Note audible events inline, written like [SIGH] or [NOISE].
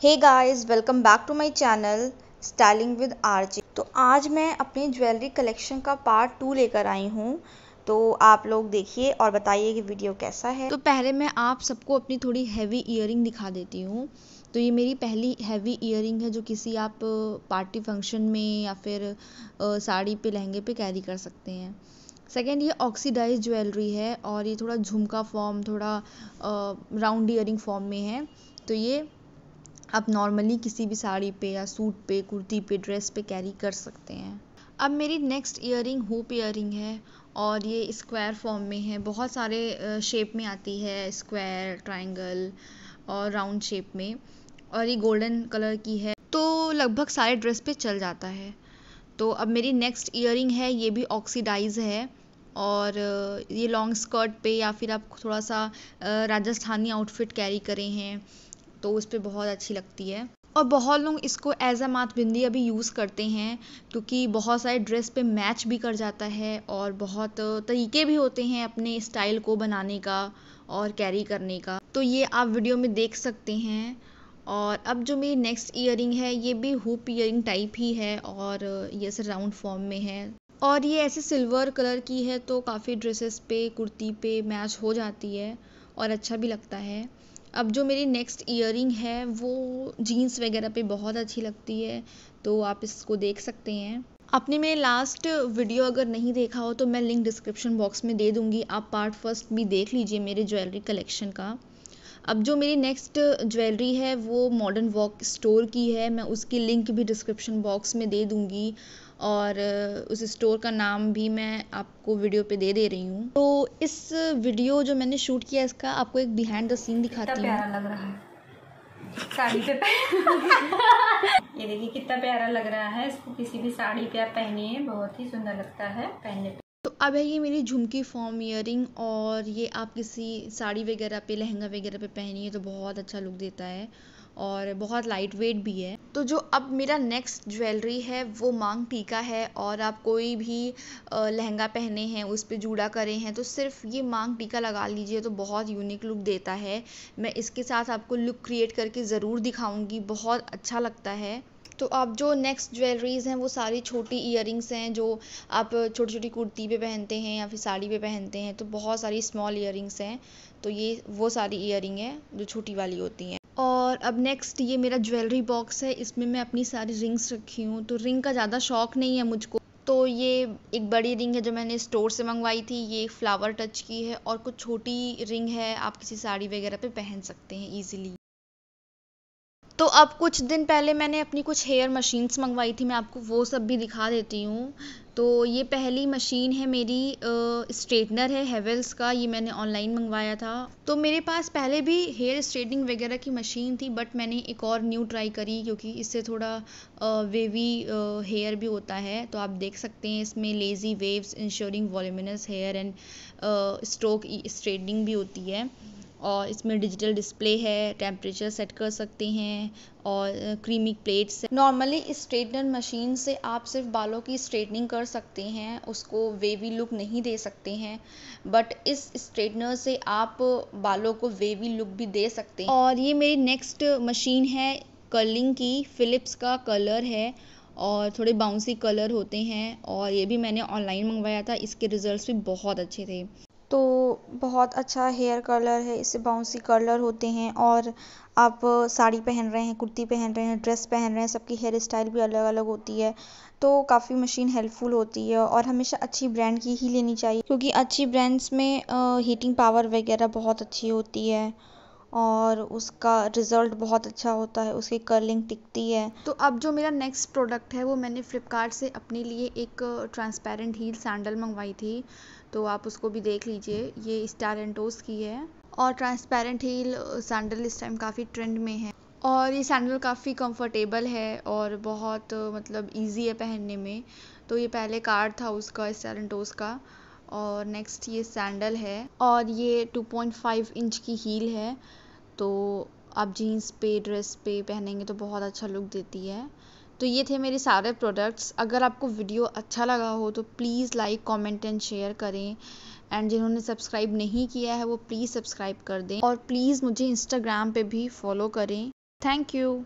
Hey guys welcome back to my channel styling with RJ तो आज मैं अपनी ज्वेलरी कलेक्शन का पार्ट टू लेकर आई हूँ। तो आप लोग देखिए और बताइए कि वीडियो कैसा है। तो पहले मैं आप सबको अपनी थोड़ी हैवी इयरिंग दिखा देती हूँ। तो ये मेरी पहली हैवी इयरिंग है जो किसी आप पार्टी फ़ंक्शन में या फिर साड़ी पे, लहंगे पे कैरी कर सकते हैं। सेकेंड ये ऑक्सीडाइज ज्वेलरी है और ये थोड़ा झुमका फॉर्म थोड़ा राउंड इयरिंग फॉर्म में है। तो ये आप नॉर्मली किसी भी साड़ी पे या सूट पे, कुर्ती पे ड्रेस पे कैरी कर सकते हैं। अब मेरी नेक्स्ट ईयरिंग हुप ईयरिंग है और ये स्क्वायर फॉर्म में है। बहुत सारे शेप में आती है स्क्वायर ट्राइंगल और राउंड शेप में और ये गोल्डन कलर की है। तो लगभग सारे ड्रेस पे चल जाता है। तो अब मेरी नेक्स्ट ईयरिंग है, ये भी ऑक्सीडाइज है और ये लॉन्ग स्कर्ट पे या फिर आप थोड़ा सा राजस्थानी आउटफिट कैरी करें हैं। तो उस पर बहुत अच्छी लगती है। और बहुत लोग इसको एज अ माथ बिंदी अभी यूज़ करते हैं, क्योंकि बहुत सारे ड्रेस पे मैच भी कर जाता है और बहुत तरीके भी होते हैं अपने स्टाइल को बनाने का और कैरी करने का। तो ये आप वीडियो में देख सकते हैं। और अब जो मेरी नेक्स्ट ईयरिंग है, ये भी हुप ईयरिंग टाइप ही है और ये सर राउंड फॉर्म में है। और ये ऐसे सिल्वर कलर की है तो काफ़ी ड्रेसेस पे, कुर्ती पे मैच हो जाती है और अच्छा भी लगता है। अब जो मेरी नेक्स्ट ईयरिंग है, वो जीन्स वगैरह पे बहुत अच्छी लगती है तो आप इसको देख सकते हैं। आपने मेरे लास्ट वीडियो अगर नहीं देखा हो तो मैं लिंक डिस्क्रिप्शन बॉक्स में दे दूँगी। आप पार्ट फ़र्स्ट भी देख लीजिए मेरे ज्वेलरी कलेक्शन का। अब जो मेरी नेक्स्ट ज्वेलरी है, वो मॉडर्न वॉक स्टोर की है। मैं उसकी लिंक भी डिस्क्रिप्शन बॉक्स में दे दूँगी। और उस स्टोर का नाम भी मैं आपको वीडियो पे दे दे रही हूँ। तो इस वीडियो जो मैंने शूट किया है इसका आपको एक बिहाइंड द सीन दिखाती हूँ। लग रहा है। साड़ी पे [LAUGHS] ये देखिए कितना प्यारा लग रहा है। इसको किसी भी साड़ी पे आप पहनिए बहुत ही सुंदर लगता है पहनने पे। अब है ये मेरी झुमकी फॉर्म इयरिंग और ये आप किसी साड़ी वगैरह पे, लहंगा वगैरह पे पहनिए तो बहुत अच्छा लुक देता है और बहुत लाइट वेट भी है। तो जो अब मेरा नेक्स्ट ज्वेलरी है, वो मांग टीका है और आप कोई भी लहंगा पहने हैं, उस पर जूड़ा करें हैं तो सिर्फ़ ये मांग टीका लगा लीजिए तो बहुत यूनिक लुक देता है। मैं इसके साथ आपको लुक क्रिएट करके ज़रूर दिखाऊँगी, बहुत अच्छा लगता है। तो आप जो नेक्स्ट ज्वेलरीज़ हैं, वो सारी छोटी इयर हैं, जो आप छोटी छोटी कुर्ती पे पहनते हैं या फिर साड़ी पे पहनते हैं तो बहुत सारी स्मॉल इयर हैं। तो ये, वो सारी इयर है, जो छोटी वाली होती हैं। और अब नेक्स्ट ये मेरा ज्वेलरी बॉक्स है, इसमें मैं अपनी सारी रिंग्स रखी हूँ। तो रिंग का ज़्यादा शौक नहीं है मुझको। तो ये एक बड़ी रिंग है जो मैंने स्टोर से मंगवाई थी, ये फ्लावर टच की है और कुछ छोटी रिंग है, आप किसी साड़ी वगैरह पे पहन सकते हैं इजीली तो अब कुछ दिन पहले मैंने अपनी कुछ हेयर मशीन्स मंगवाई थी, मैं आपको वो सब भी दिखा देती हूँ। तो ये पहली मशीन है मेरी स्ट्रेटनर है हेवल्स का, ये मैंने ऑनलाइन मंगवाया था। तो मेरे पास पहले भी हेयर स्ट्रेटनिंग वगैरह की मशीन थी बट मैंने एक और न्यू ट्राई करी, क्योंकि इससे थोड़ा वेवी हेयर भी होता है। तो आप देख सकते हैं, इसमें lazy waves ensuring voluminous hair and stroke straightening भी होती है। और इसमें डिजिटल डिस्प्ले है टेम्परेचर सेट कर सकते हैं और ceramic plates normally straightener machine से आप सिर्फ़ बालों की स्ट्रेटनिंग कर सकते हैं, उसको वेवी लुक नहीं दे सकते हैं बट इस स्ट्रेटनर से आप बालों को वेवी लुक भी दे सकते हैं। और ये मेरी नेक्स्ट मशीन है कर्लिंग की फ़िलिप्स का कलर है और थोड़े बाउंसी कलर होते हैं और ये भी मैंने ऑनलाइन मंगवाया था, इसके रिज़ल्ट भी बहुत अच्छे थे। तो बहुत अच्छा हेयर कलर है, इससे बाउंसी कलर होते हैं और आप साड़ी पहन रहे हैं, कुर्ती पहन रहे हैं ड्रेस पहन रहे हैं, सबकी हेयर स्टाइल भी अलग अलग होती है। तो काफ़ी मशीन हेल्पफुल होती है और हमेशा अच्छी ब्रांड की ही लेनी चाहिए, क्योंकि अच्छी ब्रांड्स में हीटिंग पावर वगैरह बहुत अच्छी होती है। और उसका रिज़ल्ट बहुत अच्छा होता है, उसकी कर्लिंग टिकती है। तो अब जो मेरा नेक्स्ट प्रोडक्ट है, वो मैंने फ़्लिपकार्ट से अपने लिए एक ट्रांसपेरेंट हील सैंडल मंगवाई थी। तो आप उसको भी देख लीजिए, ये स्टार एंटोस की है। और ट्रांसपेरेंट हील सैंडल इस टाइम काफ़ी ट्रेंड में है। और ये सैंडल काफ़ी कंफर्टेबल है और बहुत मतलब इजी है पहनने में। तो ये पहले कार्ड था उसका स्टार एंटोस का। और नेक्स्ट ये सैंडल है और ये 2.5 इंच की हील है। तो आप जीन्स पे ड्रेस पे पहनेंगे तो बहुत अच्छा लुक देती है। तो ये थे मेरे सारे प्रोडक्ट्स अगर आपको वीडियो अच्छा लगा हो तो please like comment and share करें। एंड जिन्होंने सब्सक्राइब नहीं किया है वो प्लीज़ सब्सक्राइब कर दें। और प्लीज़ मुझे इंस्टाग्राम पे भी फॉलो करें। Thank you